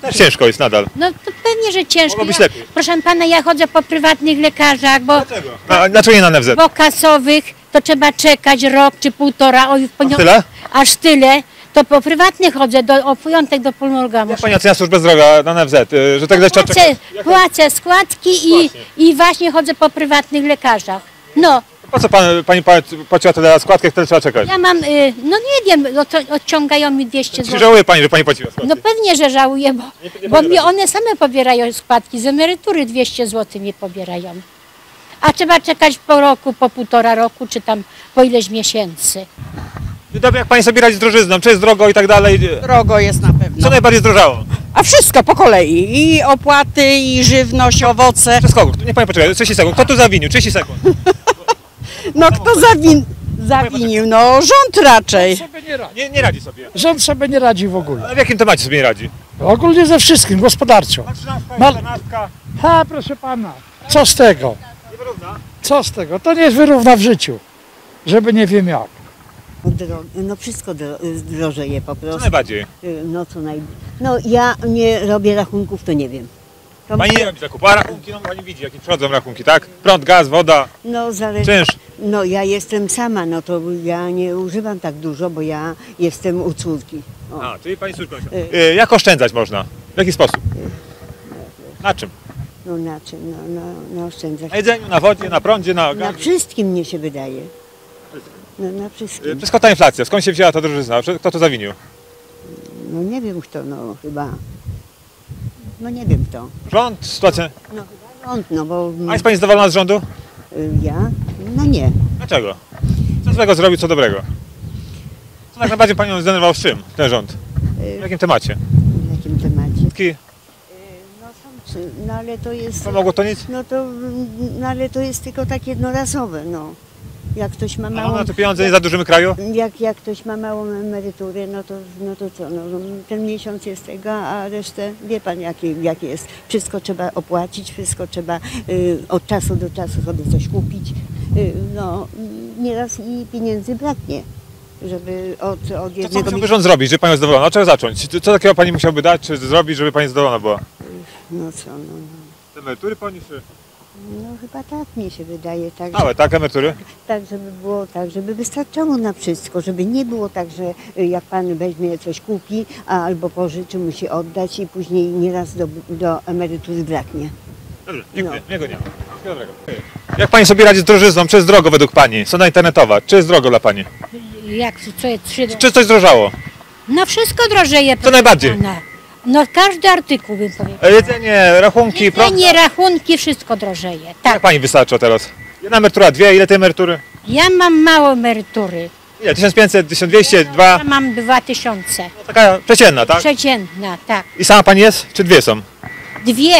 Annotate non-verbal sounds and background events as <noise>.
Też ciężko jest nadal. No to pewnie, że ciężko. Mogło być Ja, lepiej. proszę pana, ja chodzę po prywatnych lekarzach, bo, A dlaczego nie na NFZ? bo kasowych to trzeba czekać rok czy półtora. Oj, w ponio- tyle? Aż tyle. To po prywatnych chodzę do, o piątek do pulmologa. Jak pani ocenia służbę zdrowia na NFZ? y, Że tak deszcz Płacę, płacę składki i, i właśnie chodzę po prywatnych lekarzach. No, Po co pan, pani płaci- płaciła tyle na składkę, tyle trzeba czekać? ja mam, y, no nie wiem, no to odciągają mi 200 Czy zł. żałuje pani, że pani płaciła składkę? No pewnie, że żałuję, bo, nie bo mi pobierają. one same pobierają składki, z emerytury 200 zł mi pobierają. A trzeba czekać po roku, po półtora roku, czy tam po ileś miesięcy. Dobrze, jak pani sobie radzi z drożyzną, czy jest drogo i tak dalej? Drogo jest na pewno. Co najbardziej zdrożało? A wszystko po kolei. I opłaty, i żywność, owoce. Przez kogo? Niech pani poczeka, 30 sekund. Kto tu zawinił? 30 sekund. <laughs> No kto zawin... zawinił? No rząd raczej. sobie nie radzi. Nie, nie radzi sobie. Rząd sobie nie radzi w ogóle. Ale w jakim temacie sobie nie radzi? Ogólnie ze wszystkim, gospodarczo. Mal- Ha, proszę pana, co z tego? Co z tego? To nie wyrówna w życiu, żeby nie wiem jak. No, dro- no wszystko dro- drożeje po Co prostu. najbardziej? Y, No co naj... No ja nie robię rachunków, to nie wiem. To Pani nie robi zakupu, a rachunki, no pani widzi, jakie przychodzą rachunki, tak? Prąd, gaz, woda, No zależy. czynsz. No ja jestem sama, no to ja nie używam tak dużo, bo ja jestem u córki. O. A, czyli pani służba. Y, Jak oszczędzać można? W jaki sposób? Na czym? No na czym? No, no, na oszczędzać. Na jedzeniu, na wodzie, na prądzie, na Na gazie? wszystkim mnie się wydaje. No na Y, wszystkim. Wszystko ta inflacja, skąd się wzięła ta drożyzna? Kto to zawinił? No nie wiem kto, no chyba. No nie wiem kto. Rząd, sytuacja. No chyba rząd, no bo A jest pani zadowolona z rządu? Y, ja? No nie. Dlaczego? Co złego zrobił, co dobrego? Co tak najbardziej panią zdenerwował z czym ten rząd? W jakim temacie? W jakim temacie? Taki, No są no ale to jest... pomogło to nic? No to, no ale to jest tylko tak jednorazowe, no. Jak ktoś ma A małą... na te pieniądze nie zadłużymy kraju? Jak, jak ktoś ma małą emeryturę, no to, no to co, no, ten miesiąc jest tego, a resztę wie pan jakie, jakie jest. Wszystko trzeba opłacić, wszystko trzeba y, od czasu do czasu sobie coś kupić. Y, no nieraz i pieniędzy braknie, żeby od, od To co jednego musiałby rząd zrobić, żeby pani zadowolona? Od czego zacząć? Co co takiego pani musiałby dać, czy zrobić, żeby pani zadowolona była? No co, no, no. Te emerytury pani, czy... no chyba tak mi się wydaje, tak, Małe, tak, emerytury? tak żeby było tak, żeby wystarczało na wszystko, żeby nie było tak, że y, jak pan weźmie coś kupi, a albo pożyczy, musi oddać i później nieraz do, do emerytury braknie. Dobrze, dziękuję. No. Miłego dnia. Wszystkiego dobrego. Jak pani sobie radzi z drożyzną? Czy jest drogo według pani? Strona internetowa. Czy jest drogo dla pani? Jak, co jest, trzy... Czy coś zdrożało? No wszystko drożeje. proszę najbardziej? pana. No każdy artykuł bym powiedział. Jedzenie, rachunki, prąd. Jedzenie, rachunki, wszystko drożeje. Jak Tak. pani wystarcza teraz? Jedna emerytura, dwie, ile tej emerytury? Ja mam mało emerytury. Ile? 1500, 1200, Ja dwa? mam dwa tysiące. Taka przeciętna, tak? Przeciętna, tak. I sama pani jest? Czy dwie są? Dwie.